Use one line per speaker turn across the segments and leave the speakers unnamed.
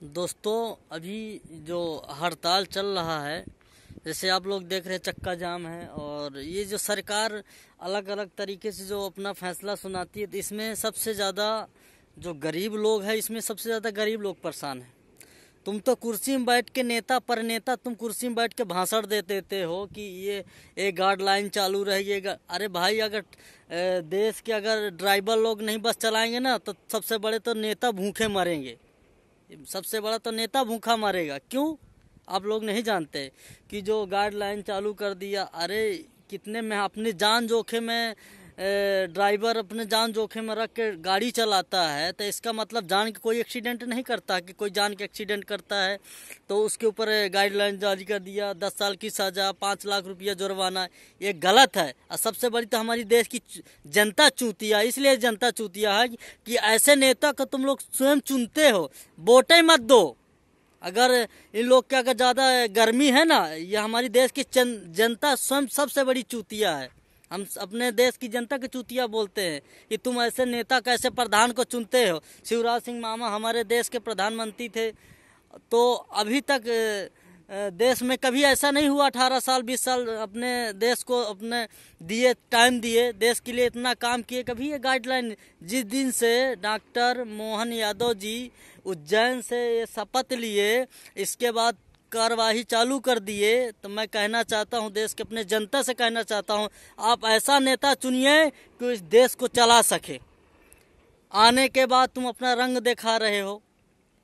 दोस्तों, अभी जो हड़ताल चल रहा है, जैसे आप लोग देख रहे हैं, चक्का जाम है, और ये जो सरकार अलग अलग तरीके से जो अपना फैसला सुनाती है तो इसमें सबसे ज़्यादा जो गरीब लोग हैं, इसमें सबसे ज़्यादा गरीब लोग परेशान हैं। तुम तो कुर्सी में बैठ के नेता पर नेता तुम कुर्सी में बैठ के भाषण दे देते हो कि ये एक गार्ड लाइन चालू रहेगी। अरे भाई, अगर देश के अगर ड्राइवर लोग नहीं बस चलाएँगे ना तो सबसे बड़े तो नेता भूखे मरेंगे। सबसे बड़ा तो नेता भूखा मारेगा। क्यों? आप लोग नहीं जानते कि जो गाइडलाइन चालू कर दिया, अरे कितने में अपनी जान जोखे में ड्राइवर अपने जान जोखिम में रख के गाड़ी चलाता है तो इसका मतलब जान के कोई एक्सीडेंट नहीं करता, कि कोई जान के एक्सीडेंट करता है। तो उसके ऊपर गाइडलाइन जारी कर दिया, दस साल की सजा, पाँच लाख रुपया जुर्माना, ये गलत है। और सबसे बड़ी तो हमारी देश की जनता चूतिया, इसलिए जनता चूतिया है कि ऐसे नेता को तुम लोग स्वयं चुनते हो, वोटे मत दो। अगर इन लोग के अगर ज़्यादा गर्मी है ना, ये हमारी देश की जनता स्वयं सबसे बड़ी चूतिया है। हम अपने देश की जनता के चुतिया बोलते हैं कि तुम ऐसे नेता कैसे प्रधान को चुनते हो? शिवराज सिंह मामा हमारे देश के प्रधानमंत्री थे। तो अभी तक देश में कभी ऐसा नहीं हुआ अठारह साल, बीस साल अपने देश को अपने दिए, टाइम दिए। देश के लिए इतना काम किए। कभी ये गाइडलाइन जिस दिन से डॉक्टर मोहन यादव जी उज्जैन से ये शपथ लिए, इसके बाद कार्यवाही चालू कर दिए तो मैं कहना चाहता हूँ देश के अपने जनता से कहना चाहता हूँ आप ऐसा नेता चुनिए कि इस देश को चला सके। आने के बाद तुम अपना रंग दिखा रहे हो।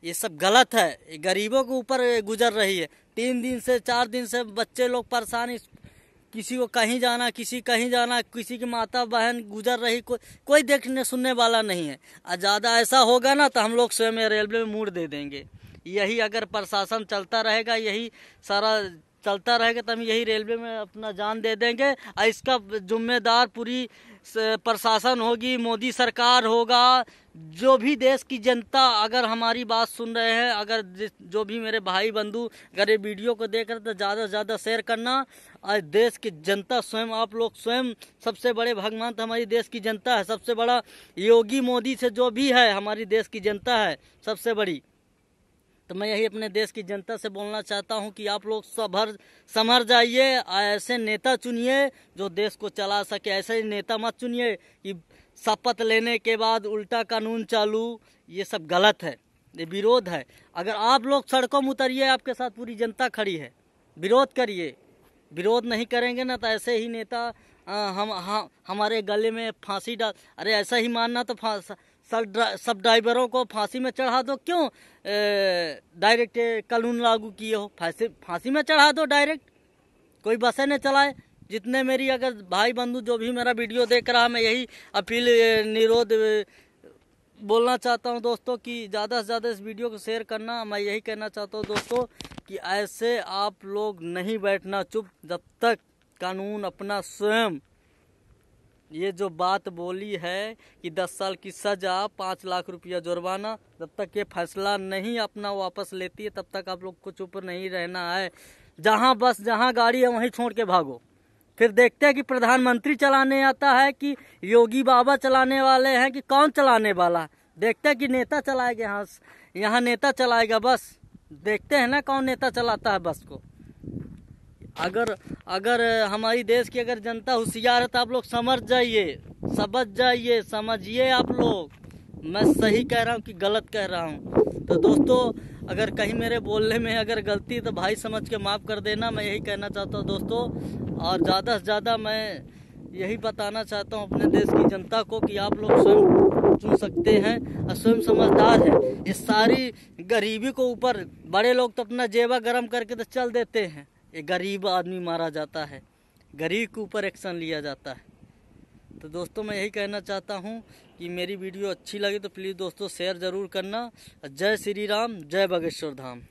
ये सब गलत है। गरीबों के ऊपर गुजर रही है। तीन दिन से चार दिन से बच्चे लोग परेशान किसी को कहीं जाना किसी कहीं जाना किसी की माता बहन गुजर रही को, कोई देखने सुनने वाला नहीं है। ज़्यादा ऐसा होगा ना तो हम लोग स्वयं रेलवे में मूड दे देंगे। यही अगर प्रशासन चलता रहेगा, यही सारा चलता रहेगा तो हम यही रेलवे में अपना जान दे देंगे। और इसका जिम्मेदार पूरी प्रशासन होगी, मोदी सरकार होगा, जो भी देश की जनता अगर हमारी बात सुन रहे हैं, अगर जो भी मेरे भाई बंधु अगर ये वीडियो को देख रहे तो ज़्यादा से ज़्यादा शेयर करना। और देश की जनता स्वयं, आप लोग स्वयं सबसे बड़े भगवान तो हमारी देश की जनता है, सबसे बड़ा योगी मोदी से जो भी है, हमारी देश की जनता है, सबसे बड़ी। तो मैं यही अपने देश की जनता से बोलना चाहता हूँ कि आप लोग सभर संभर जाइए ऐसे नेता चुनिए जो देश को चला सके। ऐसे नेता मत चुनिए कि शपथ लेने के बाद उल्टा कानून चालू ये सब गलत है ये विरोध है। अगर आप लोग सड़कों में उतरिए आपके साथ पूरी जनता खड़ी है। विरोध करिए। विरोध नहीं करेंगे ना तो ऐसे ही नेता आ, हम हाँ हमारे गले में फांसी डाल अरे ऐसा ही मानना तो सब ड्राइवरों को फांसी में चढ़ा दो, क्यों? डायरेक्ट कानून लागू किए हो, फांसी फांसी में चढ़ा दो डायरेक्ट। कोई बसें न चलाए, जितने मेरी अगर भाई बंधु जो भी मेरा वीडियो देख रहा है, मैं यही अपील निरोध बोलना चाहता हूँ दोस्तों कि ज़्यादा से ज़्यादा इस वीडियो को शेयर करना। मैं यही कहना चाहता हूँ दोस्तों कि ऐसे आप लोग नहीं बैठना चुप, जब तक कानून अपना स्वयं ये जो बात बोली है कि 10 साल की सजा, पाँच लाख रुपया जुर्माना, जब तक ये फैसला नहीं अपना वापस लेती है, तब तक आप लोग को चुप नहीं रहना है। जहाँ बस, जहाँ गाड़ी है, वहीं छोड़ के भागो। फिर देखते हैं कि प्रधानमंत्री चलाने आता है कि योगी बाबा चलाने वाले हैं कि कौन चलाने वाला? देखते हैं कि नेता चलाएगा, यहाँ यहाँ नेता चलाएगा बस। देखते हैं ना कौन नेता चलाता है बस को। अगर अगर हमारी देश की अगर जनता होशियार है तो आप लोग समझ जाइए समझ जाइए, समझिए आप लोग। मैं सही कह रहा हूँ कि गलत कह रहा हूँ? तो दोस्तों, अगर कहीं मेरे बोलने में अगर गलती तो भाई समझ के माफ़ कर देना, मैं यही कहना चाहता हूँ दोस्तों। और ज़्यादा से ज़्यादा मैं यही बताना चाहता हूँ अपने देश की जनता को कि आप लोग स्वयं चुन सकते हैं और स्वयं समझदार है। इस सारी गरीबी को ऊपर, बड़े लोग तो अपना जेबा गर्म करके तो चल देते हैं। एक गरीब आदमी मारा जाता है, गरीब के ऊपर एक्शन लिया जाता है। तो दोस्तों, मैं यही कहना चाहता हूँ कि मेरी वीडियो अच्छी लगी तो प्लीज़ दोस्तों शेयर ज़रूर करना। जय श्री राम, जय बागेश्वर धाम।